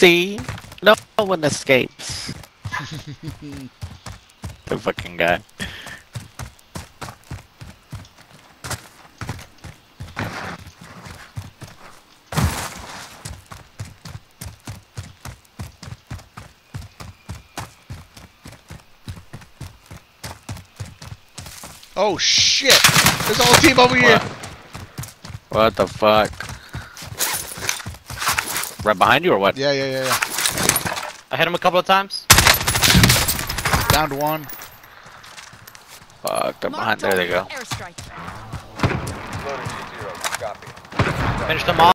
See? No one escapes. the fucking guy. Oh shit! There's a whole team over here. What the fuck? Right behind you or what? Yeah, yeah, yeah, yeah. I hit him a couple of times. Down to one. Fuck, they're behind. There they go. Airstrike. Finished them off.